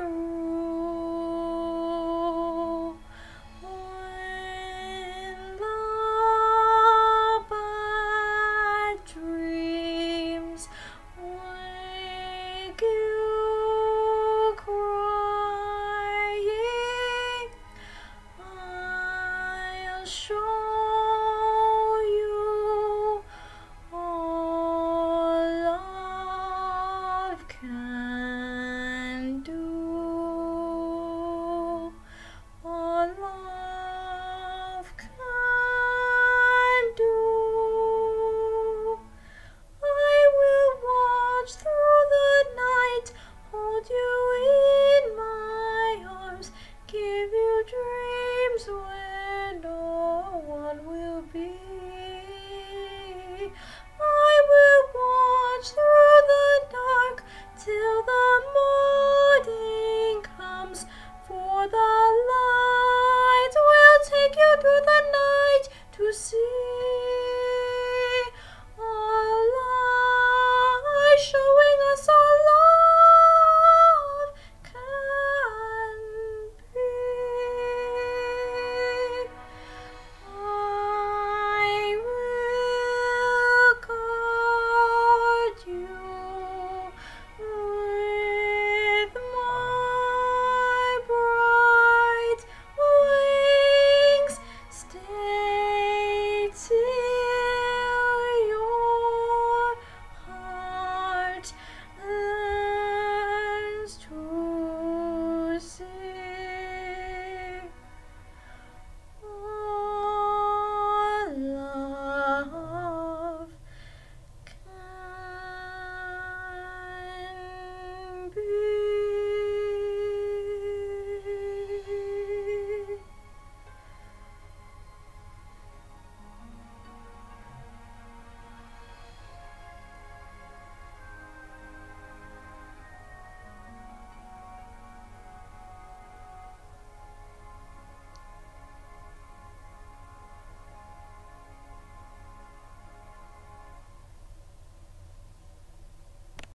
Doctor.